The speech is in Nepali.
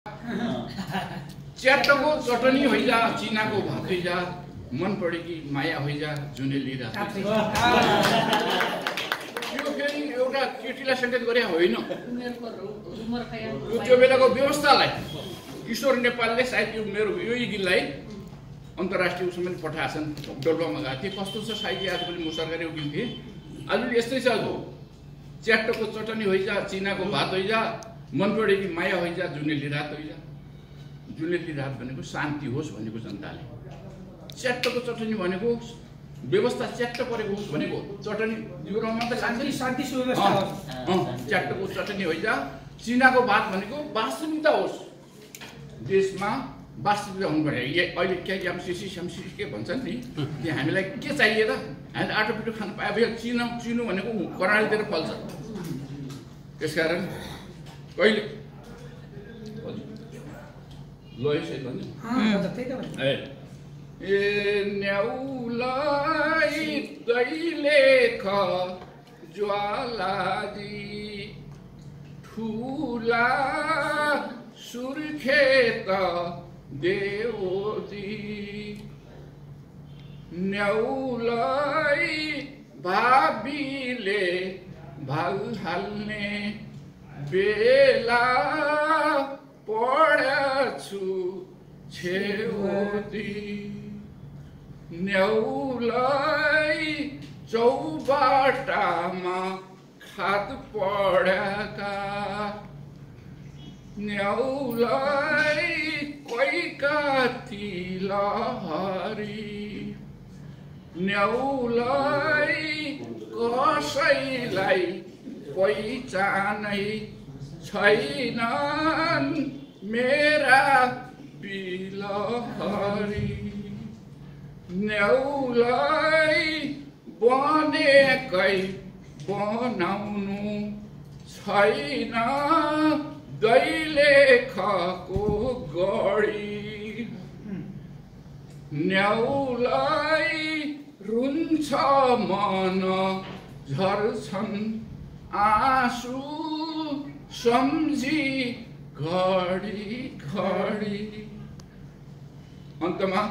च्याटको चटनी होइजा चिनाको भात होइजा मन परेकी माया होइजा जुनेली रात होइजा। यो फेरि एउटा केटीलाई सङ्केत गरे होइन। त्यो बेलाको व्यवस्थालाई किशोर नेपालले सायद यो मेरो यो गीतलाई अन्तर्राष्ट्रिय उसमा पनि पठाएछन् डोल्पामा गएको थिएँ। कस्तो छ सायद आजभोलि म सरकारी वकिल थिएँ आज यस्तै छ अब च्याटको चटनी होइजा चिनाको भात होइजा मन परेकी माया होइजा जुनेली रात होइजा। जुनेली रात भनेको शान्ति होस् भनेको जनताले। च्याट्टको चटनी भनेको व्यवस्था च्याट्ट परेको होस् भनेको चटनी। च्याट्टको चटनी होइजा। चिनाको भात भनेको वास्तविकता होस्। देशमा वास्तविकता हुनु पर्यो अहिले के एमसिसी सेमसिसी के भन्छन् नि त्यो हामीलाई के चाहियो त? हामीले आटो पिटो खानु पायो। अब यो चिनो चिनो भनेको कर्णालीतिर फल्छ। त्यसकारण कहिले? ल भनेको। ए। ए न्याउलाई दैले ख ज्वालाजी ठुला सुर्खेत देवजी न्याउलाई भाबीले भाउ हाल्ने बेला पढ्छु छेउदी। न्याउलाई चौबाटामा खात पढ्याका न्याउलाई कोही काती लहरी न्याउलाई कसैलाई पहिचानै छैनन् मेरा बिलहरी। न्याउलाई बनेकै बनाउनु छैन दैलेखको गढी। न्याउलाई रुन्छ मन झर्छन् આંસુ સમજી ઘડી ઘડી અંતમાં